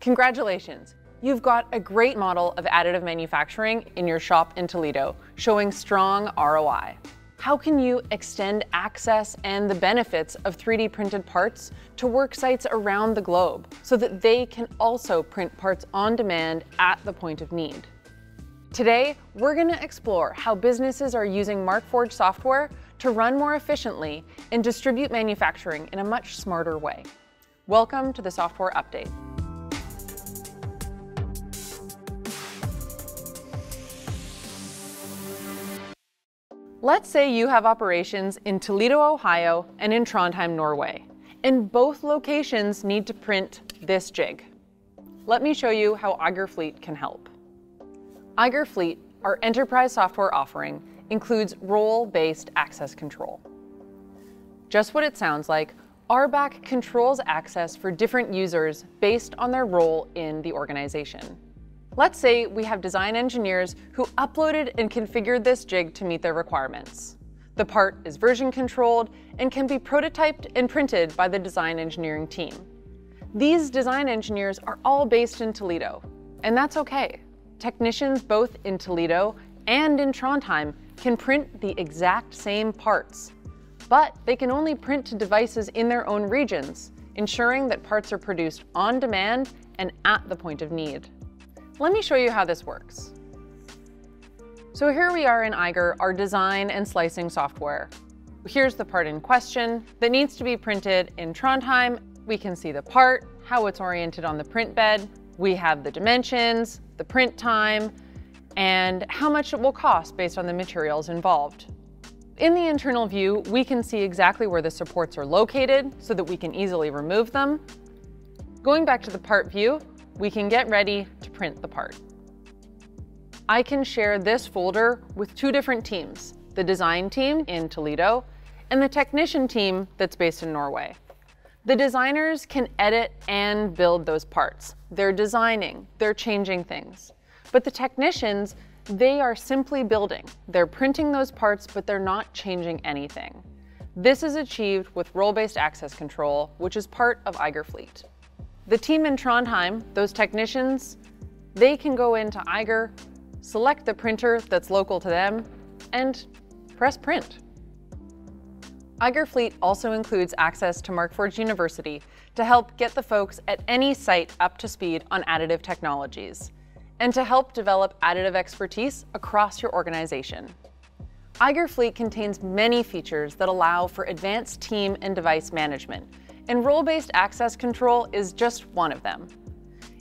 Congratulations! You've got a great model of additive manufacturing in your shop in Toledo, showing strong ROI. How can you extend access and the benefits of 3D printed parts to work sites around the globe so that they can also print parts on demand at the point of need? Today, we're going to explore how businesses are using Markforged software to run more efficiently and distribute manufacturing in a much smarter way. Welcome to the Software Update. Let's say you have operations in Toledo, Ohio and in Trondheim, Norway, and both locations need to print this jig. Let me show you how Eiger Fleet can help. Eiger Fleet, our enterprise software offering, includes role-based access control. Just what it sounds like, RBAC controls access for different users based on their role in the organization. Let's say we have design engineers who uploaded and configured this jig to meet their requirements. The part is version controlled and can be prototyped and printed by the design engineering team. These design engineers are all based in Toledo, and that's okay. Technicians both in Toledo and in Trondheim can print the exact same parts, but they can only print to devices in their own regions, ensuring that parts are produced on demand and at the point of need. Let me show you how this works. So here we are in Eiger, our design and slicing software. Here's the part in question that needs to be printed in Trondheim. We can see the part, how it's oriented on the print bed. We have the dimensions, the print time, and how much it will cost based on the materials involved. In the internal view, we can see exactly where the supports are located so that we can easily remove them. Going back to the part view, we can get ready to print the part. I can share this folder with two different teams, the design team in Toledo and the technician team that's based in Norway. The designers can edit and build those parts. They're designing, they're changing things. But the technicians, they are simply building. They're printing those parts, but they're not changing anything. This is achieved with role-based access control, which is part of Eiger Fleet. The team in Trondheim, those technicians, they can go into Eiger, select the printer that's local to them, and press print. Eiger Fleet also includes access to Markforged University to help get the folks at any site up to speed on additive technologies, and to help develop additive expertise across your organization. Eiger Fleet contains many features that allow for advanced team and device management, and role-based access control is just one of them.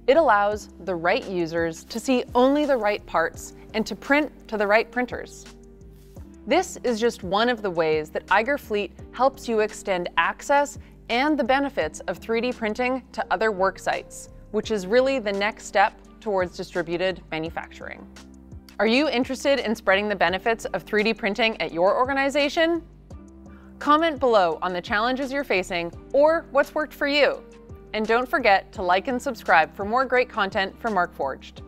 It allows the right users to see only the right parts and to print to the right printers. This is just one of the ways that Eiger Fleet helps you extend access and the benefits of 3D printing to other work sites, which is really the next step towards distributed manufacturing. Are you interested in spreading the benefits of 3D printing at your organization? Comment below on the challenges you're facing or what's worked for you. And don't forget to like and subscribe for more great content from Markforged.